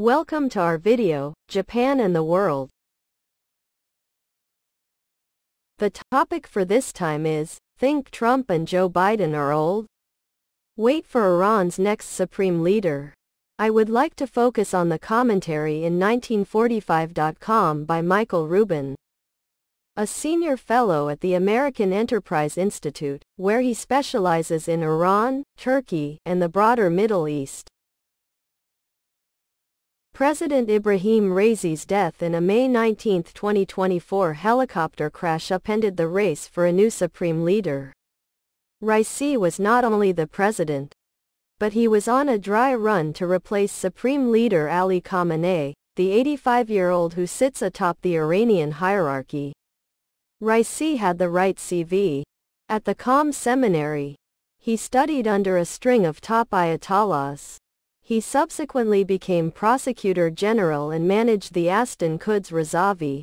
Welcome to our video, Japan and the World. The topic for this time is, think Trump and Joe Biden are old? Wait for Iran's next supreme leader. I would like to focus on the commentary in 19fortyfive.com by Michael Rubin, a senior fellow at the American Enterprise Institute, where he specializes in Iran, Turkey, and the broader Middle East. President Ibrahim Raisi's death in a May 19, 2024 helicopter crash upended the race for a new supreme leader. Raisi was not only the president, but he was on a dry run to replace Supreme Leader Ali Khamenei, the 85-year-old who sits atop the Iranian hierarchy. Raisi had the right CV. At the Qom Seminary, he studied under a string of top ayatollahs. He subsequently became Prosecutor General and managed the Astan Quds Razavi,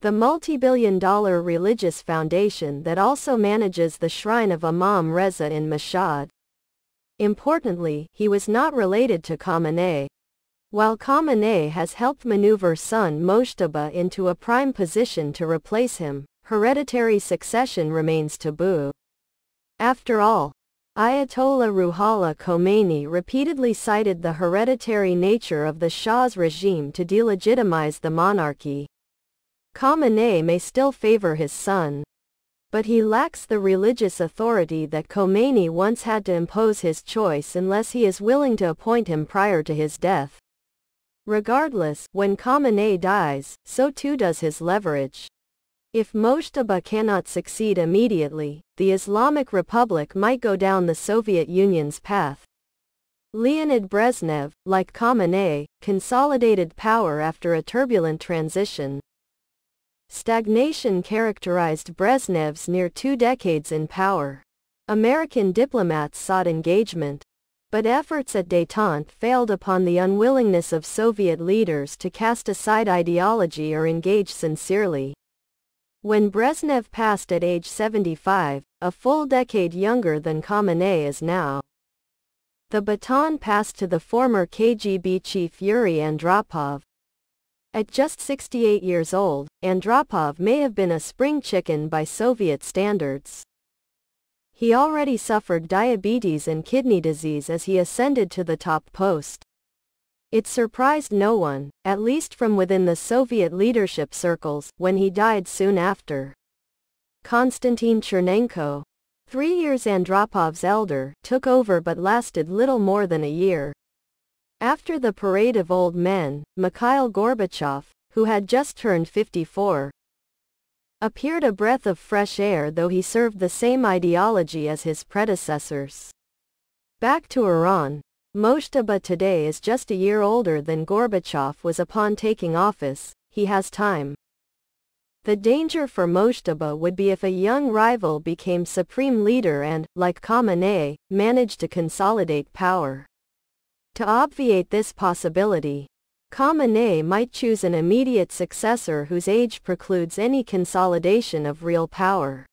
the multi-billion dollar religious foundation that also manages the shrine of Imam Reza in Mashhad. Importantly, he was not related to Khamenei. While Khamenei has helped maneuver son Mojtaba into a prime position to replace him, hereditary succession remains taboo. After all, Ayatollah Ruhollah Khomeini repeatedly cited the hereditary nature of the Shah's regime to delegitimize the monarchy. Khamenei may still favor his son. But he lacks the religious authority that Khomeini once had to impose his choice unless he is willing to appoint him prior to his death. Regardless, when Khamenei dies, so too does his leverage. If Mojtaba cannot succeed immediately, the Islamic Republic might go down the Soviet Union's path. Leonid Brezhnev, like Khamenei, consolidated power after a turbulent transition. Stagnation characterized Brezhnev's near two decades in power. American diplomats sought engagement, but efforts at détente failed upon the unwillingness of Soviet leaders to cast aside ideology or engage sincerely. When Brezhnev passed at age 75, a full decade younger than Khamenei is now. The baton passed to the former KGB chief Yuri Andropov. At just 68 years old, Andropov may have been a spring chicken by Soviet standards. He already suffered diabetes and kidney disease as he ascended to the top post. It surprised no one, at least from within the Soviet leadership circles, when he died soon after. Konstantin Chernenko, three years Andropov's elder, took over but lasted little more than a year. After the parade of old men, Mikhail Gorbachev, who had just turned 54, appeared a breath of fresh air though he served the same ideology as his predecessors. Back to Iran, Mojtaba today is just a year older than Gorbachev was upon taking office, he has time. The danger for Mojtaba would be if a young rival became supreme leader and, like Khamenei, managed to consolidate power. To obviate this possibility, Khamenei might choose an immediate successor whose age precludes any consolidation of real power.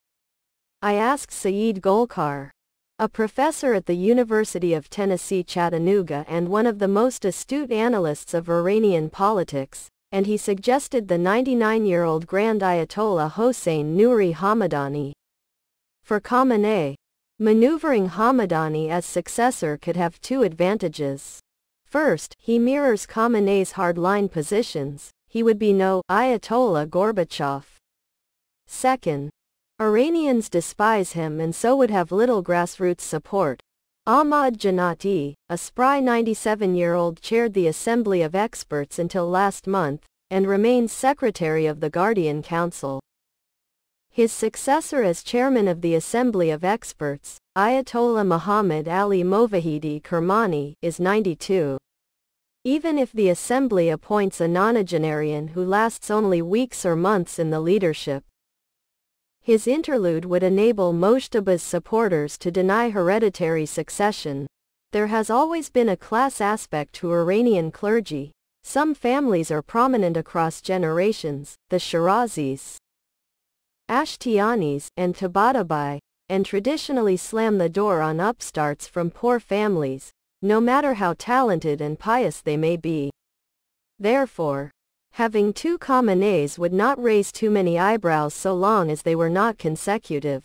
I asked Saeed Golkar, a professor at the University of Tennessee Chattanooga and one of the most astute analysts of Iranian politics, and he suggested the 99-year-old Grand Ayatollah Hossein Nouri Hamadani. For Khamenei, maneuvering Hamadani as successor could have two advantages. First, he mirrors Khamenei's hardline positions, he would be no Ayatollah Gorbachev. Second, Iranians despise him and so would have little grassroots support. Ahmad Jannati, a spry 97-year-old chaired the Assembly of Experts until last month, and remains Secretary of the Guardian Council. His successor as chairman of the Assembly of Experts, Ayatollah Muhammad Ali Movahedi Kermani, is 92. Even if the assembly appoints a nonagenarian who lasts only weeks or months in the leadership, his interlude would enable Mojtaba's supporters to deny hereditary succession. There has always been a class aspect to Iranian clergy. Some families are prominent across generations, the Shirazis, Ashtianis, and Tabatabai, and traditionally slam the door on upstarts from poor families, no matter how talented and pious they may be. Therefore, having two Khameneis would not raise too many eyebrows so long as they were not consecutive.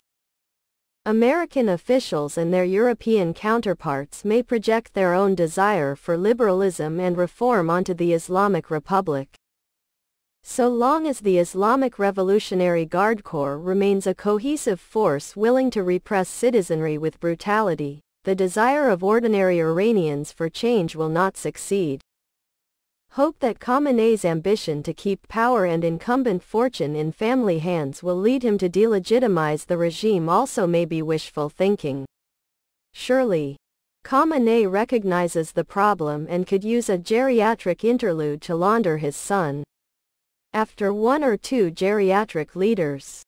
American officials and their European counterparts may project their own desire for liberalism and reform onto the Islamic Republic. So long as the Islamic Revolutionary Guard Corps remains a cohesive force willing to repress citizenry with brutality, the desire of ordinary Iranians for change will not succeed. Hope that Khamenei's ambition to keep power and incumbent fortune in family hands will lead him to delegitimize the regime also may be wishful thinking. Surely, Khamenei recognizes the problem and could use a geriatric interlude to launder his son. After one or two geriatric leaders,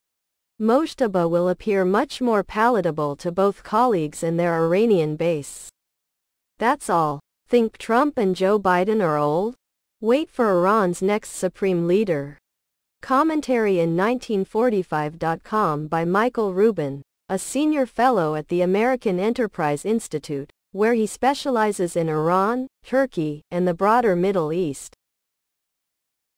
Mojtaba will appear much more palatable to both colleagues and their Iranian base. That's all. Think Trump and Joe Biden are old? Wait for Iran's next supreme leader. Commentary in 19fortyfive.com by Michael Rubin, a senior fellow at the American Enterprise Institute, where he specializes in Iran, Turkey, and the broader Middle East.